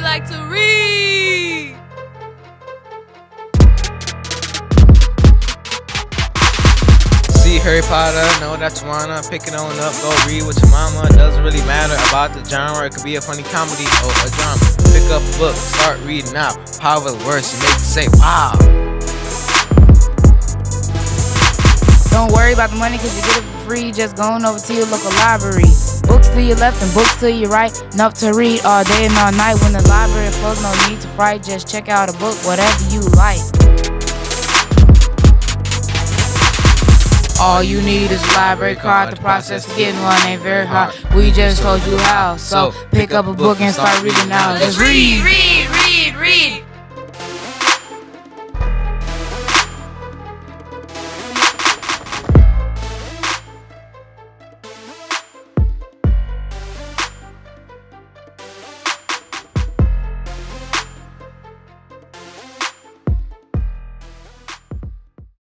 like to read. See Harry Potter, know that you wanna pick it on up, go read with your mama. Doesn't really matter about the genre, it could be a funny comedy or a drama. Pick up a book, start reading out. Power the words, make you say, wow. Don't worry about the money cause you get it for free. Just going over to your local library. Books to your left and books to your right. Enough to read all day and all night. When the library closed, no need to fright. Just check out a book, whatever you like. All you need is a library card. The process of getting one ain't very hard. We just told you how. So pick up a book and start reading now. Just read, read,